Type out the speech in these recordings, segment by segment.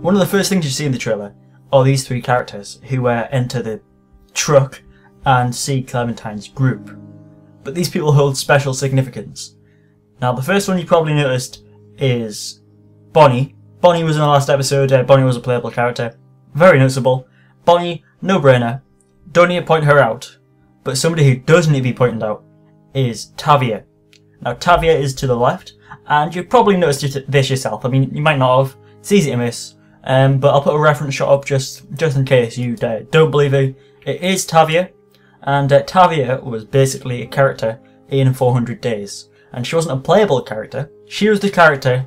One of the first things you see in the trailer are these three characters who uh, enter the truck and see Clementine's group. But these people hold special significance. Now, the first one you probably noticed is Bonnie. Bonnie was in the last episode, uh, Bonnie was a playable character. Very noticeable. Bonnie, no brainer. Don't need to point her out. But somebody who does need to be pointed out is Tavia. Now, Tavia is to the left, and you've probably noticed this yourself. I mean, you might not have. It's easy to miss. Um, but I'll put a reference shot up just just in case you uh, don't believe it. It is Tavia, and uh, Tavia was basically a character in 400 Days. And she wasn't a playable character, she was the character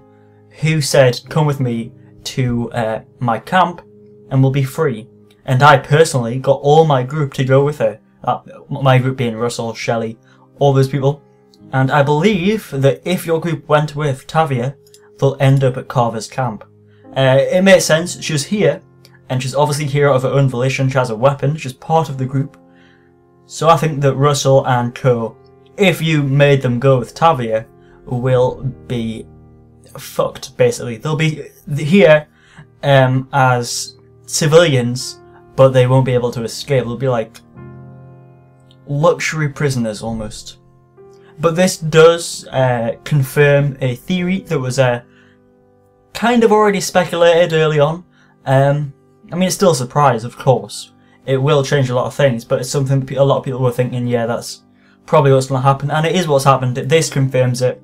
who said, come with me to uh, my camp and we'll be free. And I personally got all my group to go with her. Uh, my group being Russell, Shelley, all those people. And I believe that if your group went with Tavia, they'll end up at Carver's camp. Uh, it makes sense, she's here, and she's obviously here of her own volition, she has a weapon, she's part of the group. So I think that Russell and Co, if you made them go with Tavia, will be fucked, basically. They'll be here um, as civilians, but they won't be able to escape. They'll be like luxury prisoners, almost. But this does uh, confirm a theory that was uh, kind of already speculated early on. Um, I mean, it's still a surprise, of course. It will change a lot of things, but it's something a lot of people were thinking, yeah, that's probably what's going to happen. And it is what's happened. This confirms it.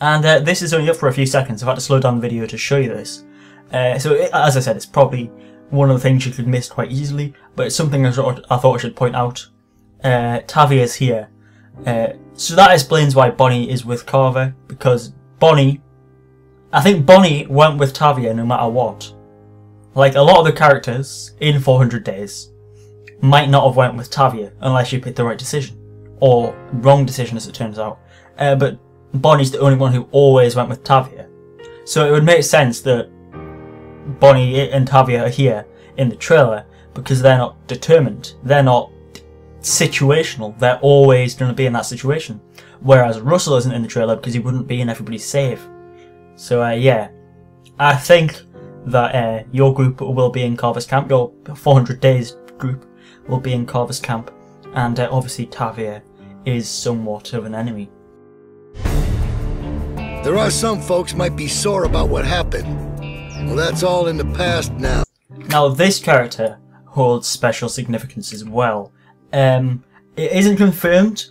And uh, this is only up for a few seconds. I've had to slow down the video to show you this. Uh, so, it, as I said, it's probably one of the things you could miss quite easily, but it's something I, thought I should point out. Uh, Tavi is here. Uh, so that explains why Bonnie is with Carver, because Bonnie, I think Bonnie went with Tavia no matter what. Like a lot of the characters in 400 Days might not have went with Tavia unless you picked the right decision. Or wrong decision as it turns out. Uh, but Bonnie's the only one who always went with Tavia. So it would make sense that Bonnie and Tavia are here in the trailer because they're not determined. They're not situational. They're always going to be in that situation. Whereas Russell isn't in the trailer because he wouldn't be in everybody's save. So uh, yeah, I think that uh, your group will be in Carver's camp. Your 400 days group will be in Carver's camp, and uh, obviously Tavia is somewhat of an enemy. There are some folks might be sore about what happened. Well, that's all in the past now. Now, this character holds special significance as well. Um, it isn't confirmed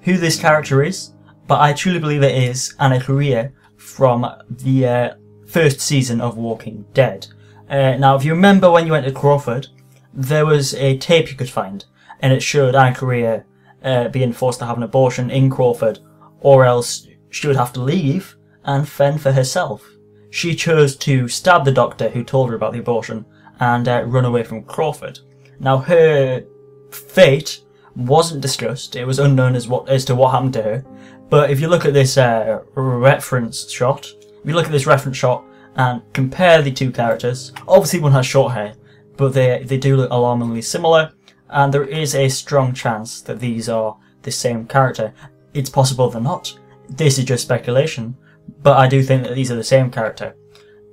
who this character is, but I truly believe it is Anna Correa from the uh, first season of Walking Dead. Uh, now, if you remember when you went to Crawford, there was a tape you could find, and it showed Anna Correa uh, being forced to have an abortion in Crawford, or else she would have to leave and fend for herself. She chose to stab the doctor who told her about the abortion and uh, run away from Crawford. Now her fate wasn't discussed. It was unknown as what as to what happened to her. But if you look at this uh, reference shot, if you look at this reference shot and compare the two characters, obviously one has short hair, but they they do look alarmingly similar, and there is a strong chance that these are the same character. It's possible they're not, this is just speculation, but I do think that these are the same character.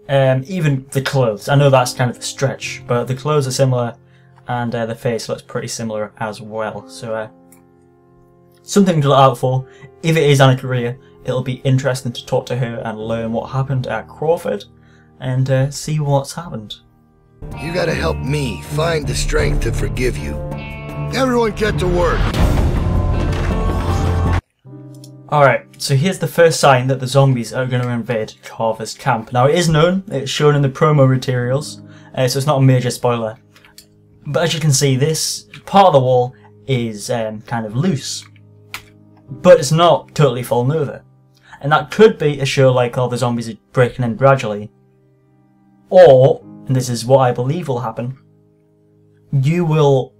Um, even the clothes, I know that's kind of a stretch, but the clothes are similar, and uh, the face looks pretty similar as well. So, uh, something to look out for. If it is Anna Correa, it'll be interesting to talk to her and learn what happened at Crawford, and uh, see what's happened. You gotta help me find the strength to forgive you. Everyone get to work! Alright, so here's the first sign that the zombies are going to invade Carver's camp. Now it is known, it's shown in the promo materials, uh, so it's not a major spoiler. But as you can see, this part of the wall is um, kind of loose. But it's not totally fallen over. And that could be a show like all the zombies are breaking in gradually. Or, and this is what I believe will happen, you will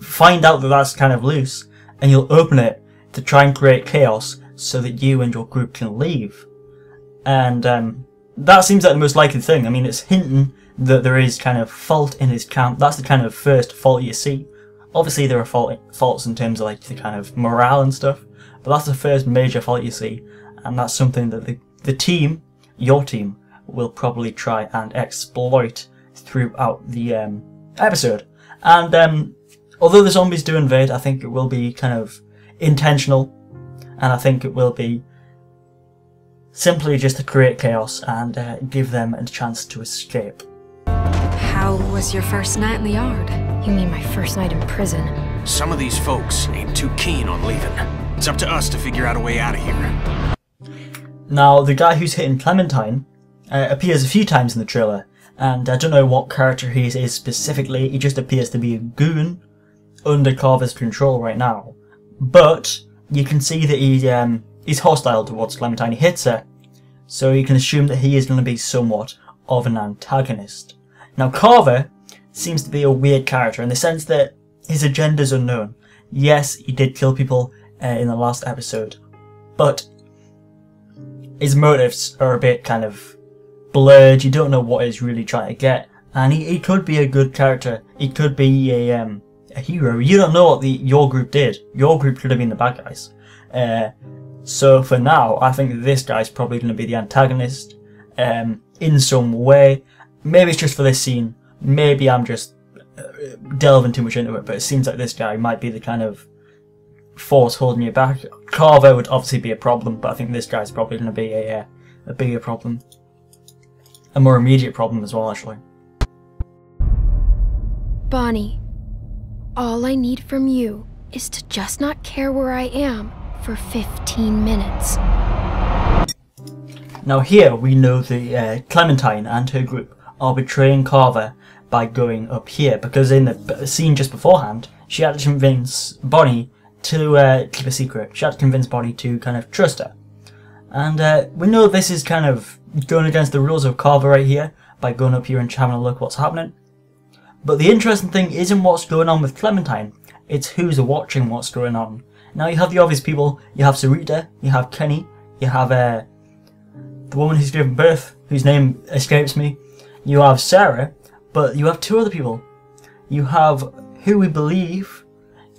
find out that that's kind of loose, and you'll open it to try and create chaos so that you and your group can leave. And um, that seems like the most likely thing. I mean, it's hinting that there is kind of fault in his camp. That's the kind of first fault you see. Obviously, there are fault, faults in terms of like the kind of morale and stuff, but that's the first major fault you see, and that's something that the, the team, your team, will probably try and exploit throughout the um, episode. And um, although the zombies do invade, I think it will be kind of intentional, and I think it will be simply just to create chaos and uh, give them a chance to escape. How was your first night in the yard? You mean my first night in prison? Some of these folks ain't too keen on leaving. It's up to us to figure out a way out of here. Now, the guy who's hitting Clementine uh, appears a few times in the trailer, and I don't know what character he is specifically, he just appears to be a goon under Carver's control right now. But you can see that he um, he's hostile towards Clementine, he hits her, so you can assume that he is going to be somewhat of an antagonist. Now, Carver seems to be a weird character in the sense that his agenda is unknown. Yes, he did kill people uh, in the last episode, but his motives are a bit kind of blurred. You don't know what he's really trying to get, and he, he could be a good character. He could be a um, a hero. You don't know what the your group did. Your group could have been the bad guys. Uh, so for now, I think this guy's probably going to be the antagonist um, in some way. Maybe it's just for this scene. Maybe I'm just uh, delving too much into it, but it seems like this guy might be the kind of force holding you back. Carver would obviously be a problem, but I think this guy's probably going to be a, uh, a bigger problem. A more immediate problem as well, actually. Bonnie, all I need from you is to just not care where I am for 15 minutes. Now here we know the uh, Clementine and her group are betraying Carver by going up here because in the scene just beforehand she had to convince Bonnie to uh, keep a secret. She had to convince Bonnie to kind of trust her. And uh, we know this is kind of going against the rules of Carver right here by going up here and having a look what's happening. But the interesting thing isn't what's going on with Clementine, it's who's watching what's going on. Now you have the obvious people, you have Sarita, you have Kenny, you have uh, the woman who's given birth, whose name escapes me, you have Sarah, but you have two other people. You have who we believe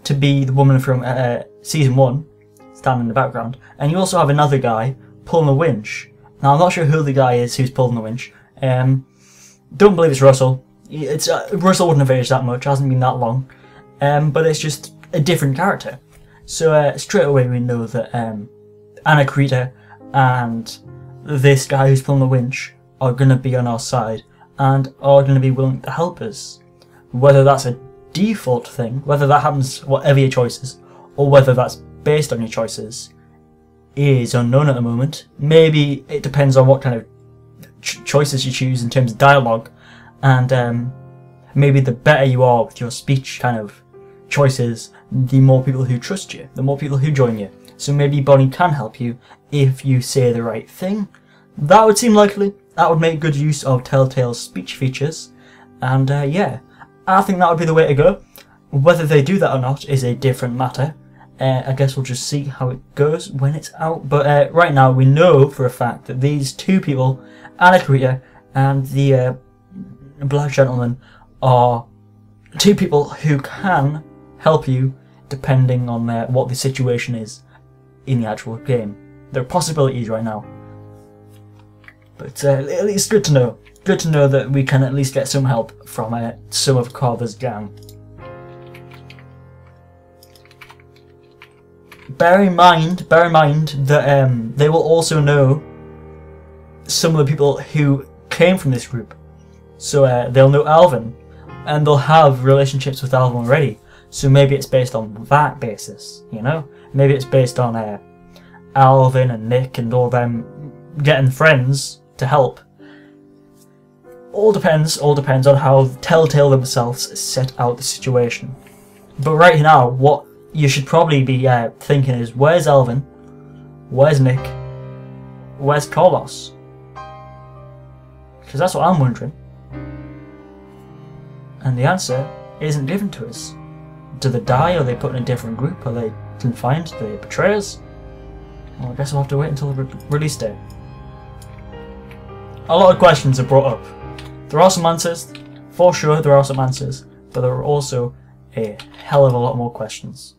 to be the woman from uh, season one, standing in the background, and you also have another guy pulling a winch. Now I'm not sure who the guy is who's pulling the winch. Um, don't believe it's Russell. It's uh, Russell wouldn't have aged that much. hasn't been that long. Um, but it's just a different character. So uh, straight away we know that um, Anna Correa and this guy who's pulling the winch are going to be on our side and are going to be willing to help us. Whether that's a default thing, whether that happens whatever your choices, or whether that's based on your choices, is unknown at the moment. Maybe it depends on what kind of ch- choices you choose in terms of dialogue, and um, maybe the better you are with your speech kind of choices, the more people who trust you, the more people who join you. So maybe Bonnie can help you if you say the right thing. That would seem likely. That would make good use of Telltale's speech features. And uh, yeah, I think that would be the way to go. Whether they do that or not is a different matter. Uh, I guess we'll just see how it goes when it's out. But uh, right now, we know for a fact that these two people, Anna and the uh, black gentleman, are two people who can help you depending on uh, what the situation is in the actual game. There are possibilities right now. But uh, it's good to know good to know that we can at least get some help from uh, some of Carver's gang. Bear in mind, bear in mind that um, they will also know some of the people who came from this group. So uh, they'll know Alvin, and they'll have relationships with Alvin already. So maybe it's based on that basis, you know? Maybe it's based on uh, Alvin and Nick and all them getting friends to help all depends, all depends on how Telltale themselves set out the situation. But right now, what you should probably be uh, thinking is, where's Alvin? Where's Nick? Where's Carlos? Because that's what I'm wondering. And the answer isn't given to us. Do they die? Are they put in a different group? Are they confined? Do they betray us? Well, I guess we'll have to wait until the re release date. A lot of questions are brought up there are some answers, for sure there are some answers, but there are also a hell of a lot more questions.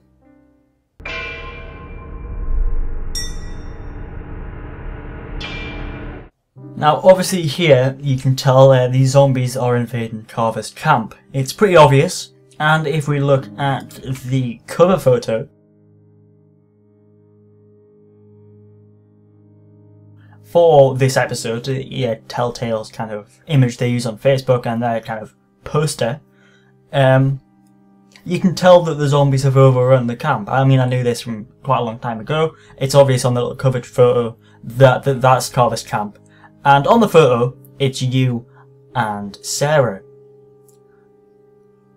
Now, obviously here, you can tell uh, these zombies are invading Carver's camp. It's pretty obvious, and if we look at the cover photo, for this episode, yeah, Telltale's kind of image they use on Facebook and their kind of poster, um, you can tell that the zombies have overrun the camp. I mean, I knew this from quite a long time ago. It's obvious on the little covered photo that, that that's Carver's camp. And on the photo, it's you and Sarah.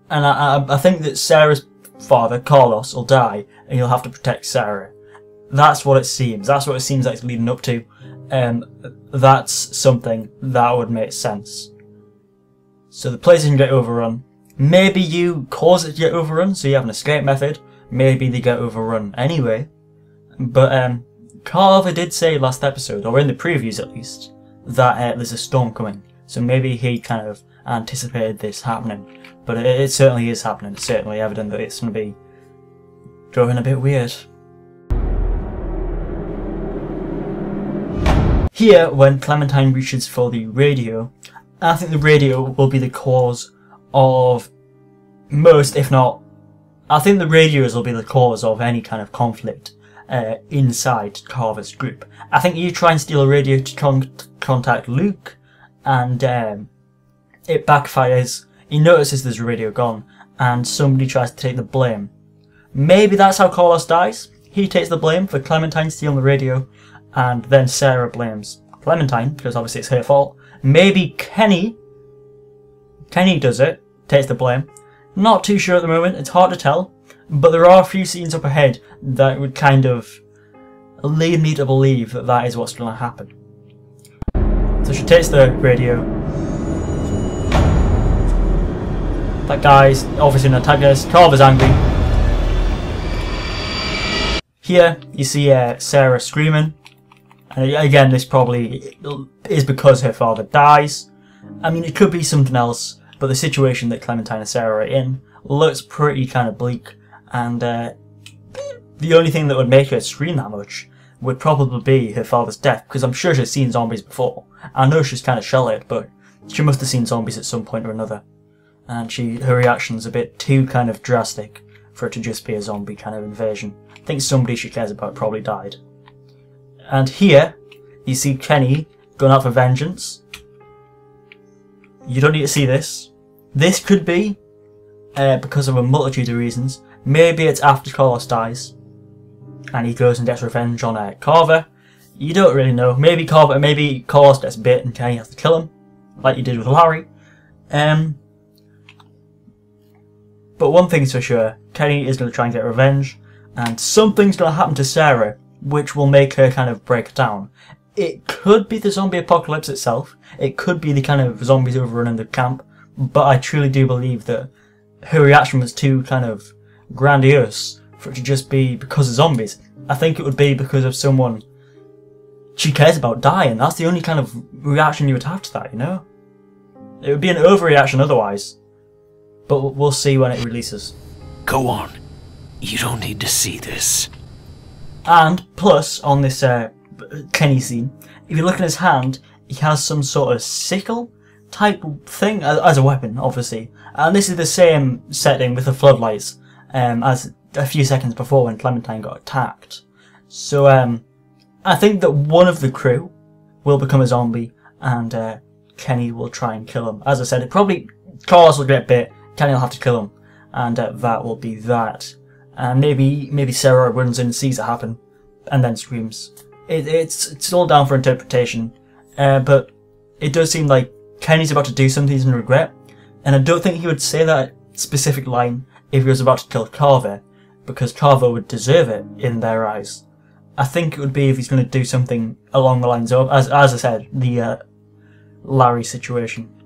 And I, I, I think that Sarah's father, Carlos, will die, and you'll have to protect Sarah. That's what it seems. That's what it seems like it's leading up to. That's something that would make sense. So the place can get overrun. Maybe you cause it to get overrun, so you have an escape method. Maybe they get overrun anyway. But um, Carver did say last episode, or in the previews at least, that uh, there's a storm coming. So maybe he kind of anticipated this happening. But it, it certainly is happening. It's certainly evident that it's going to be growing a bit weird. Here, when Clementine reaches for the radio, I think the radio will be the cause of most, if not, I think the radios will be the cause of any kind of conflict uh, inside Carver's group. I think you try and steal a radio to con- contact Luke, and um, it backfires. He notices there's a radio gone, and somebody tries to take the blame. Maybe that's how Carlos dies. He takes the blame for Clementine stealing the radio, and then Sarah blames Clementine because obviously it's her fault. Maybe Kenny, Kenny does it, takes the blame. Not too sure at the moment. It's hard to tell, but there are a few scenes up ahead that would kind of lead me to believe that that is what's going to happen. So she takes the radio. That guy's obviously an antagonist. Carver's angry. Here you see uh, Sarah screaming. And again, this probably is because her father dies. I mean, it could be something else, but the situation that Clementine and Sarah are in looks pretty kind of bleak. And uh, the only thing that would make her scream that much would probably be her father's death, because I'm sure she's seen zombies before. I know she's kind of sheltered, but she must have seen zombies at some point or another. And she, her reaction's a bit too kind of drastic for it to just be a zombie kind of invasion. I think somebody she cares about probably died. And here, you see Kenny going out for vengeance. You don't need to see this. This could be uh, because of a multitude of reasons. Maybe it's after Carlos dies, and he goes and gets revenge on uh, Carver. You don't really know. Maybe Carver, maybe Carlos gets bit and Kenny has to kill him, like he did with Larry. Um, but one thing's for sure, Kenny is going to try and get revenge, and something's going to happen to Sarah which will make her kind of break down. It could be the zombie apocalypse itself. It could be the kind of zombies overrunning the camp. But I truly do believe that her reaction was too kind of grandiose for it to just be because of zombies. I think it would be because of someone she cares about dying. That's the only kind of reaction you would have to that, you know? It would be an overreaction otherwise. But we'll see when it releases. Go on. You don't need to see this. And plus, on this uh, Kenny scene, if you look at his hand, he has some sort of sickle type thing as a weapon, obviously. And this is the same setting with the floodlights um, as a few seconds before when Clementine got attacked. So um, I think that one of the crew will become a zombie and uh, Kenny will try and kill him. As I said, it probably Carlos will get bit, Kenny will have to kill him, and uh, that will be that and maybe maybe Sarah runs in, and sees it happen, and then screams. It, it's it's all down for interpretation, uh, but it does seem like Kenny's about to do something he's to regret, and I don't think he would say that specific line if he was about to kill Carver, because Carver would deserve it in their eyes. I think it would be if he's going to do something along the lines of, as as I said, the uh, Larry situation.